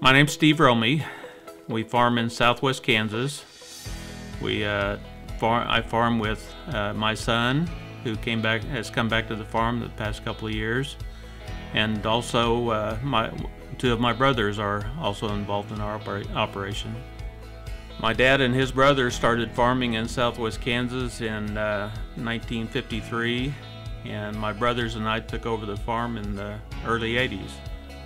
My name's Steve Rome. We farm in southwest Kansas. We uh, farm, I farm with uh, my son, who came back has come back to the farm the past couple of years, and also uh, my two of my brothers are also involved in our opera- operation. My dad and his brother started farming in southwest Kansas in uh, 1953, and my brothers and I took over the farm in the early 80s.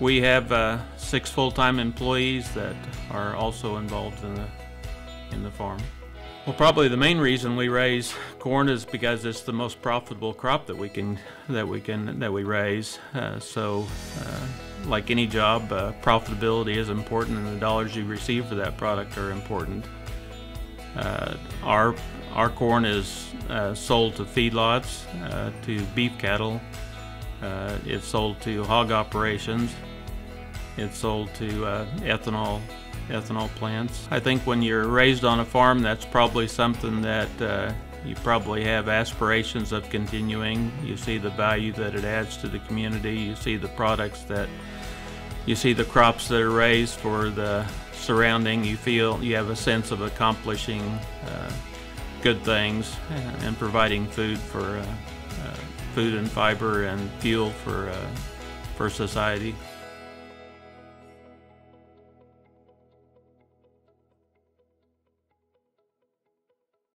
We have uh, six full-time employees that are also involved in the in the farm. Well, probably the main reason we raise corn is because it's the most profitable crop that we can that we can that we raise. Uh, so, uh, like any job, uh, profitability is important, and the dollars you receive for that product are important. Uh, our our corn is uh, sold to feedlots, to beef cattle. It's sold to hog operations. It's sold to uh, ethanol ethanol plants. I think when you're raised on a farm, that's probably something that uh, you probably have aspirations of continuing. You see the value that it adds to the community. You see the products that you see the crops that are raised for the surrounding. You feel you have a sense of accomplishing uh, good things and providing food for uh, uh, food and fiber and fuel for uh, for society.